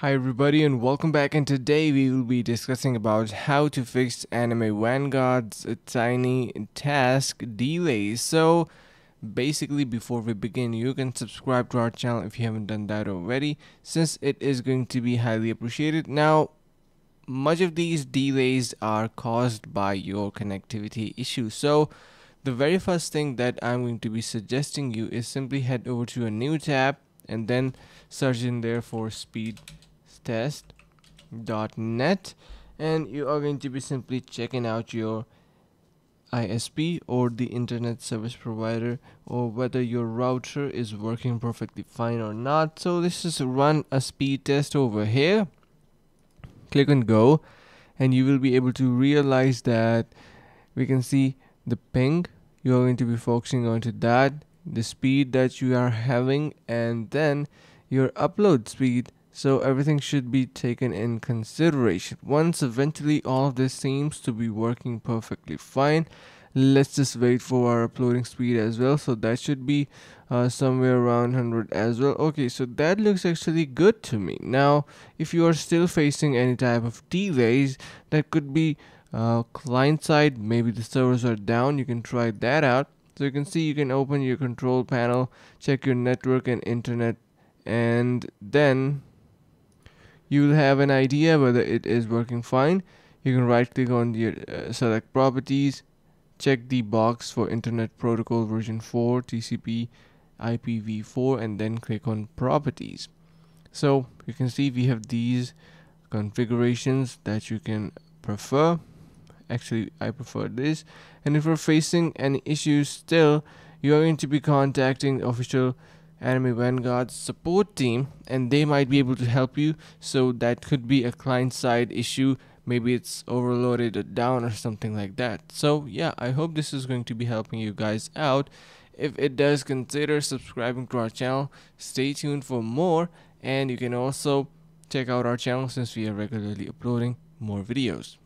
Hi everybody and welcome back and today we will be discussing about how to fix Anime Vanguard's tiny task delays. So basically before we begin you can subscribe to our channel if you haven't done that already since it is going to be highly appreciated. Now much of these delays are caused by your connectivity issues. So the very first thing that I'm going to be suggesting you is simply head over to a new tab and then search in there for speed test.net and you are going to be simply checking out your ISP or the internet service provider or whether your router is working perfectly fine or not. So this is run a speed test over here. Click on go and you will be able to realize that we can see the ping. You are going to be focusing onto that the speed that you are having and then your upload speed so everything should be taken in consideration. Once eventually all of this seems to be working perfectly fine let's just wait for our uploading speed as well. So that should be uh, somewhere around 100 as well. Okay so that looks actually good to me. Now if you are still facing any type of delays that could be uh, client side maybe the servers are down you can try that out. So you can see you can open your control panel check your network and internet and then you will have an idea whether it is working fine. You can right click on the uh, select properties check the box for internet protocol version 4 tcp ipv4 and then click on properties. So you can see we have these configurations that you can prefer. Actually I prefer this. And if you're facing any issues still you are going to be contacting official Anime Vanguard support team and they might be able to help you. So that could be a client side issue. Maybe it's overloaded or down or something like that. So yeah, I hope this is going to be helping you guys out. If it does, consider subscribing to our channel. Stay tuned for more and you can also check out our channel since we are regularly uploading more videos.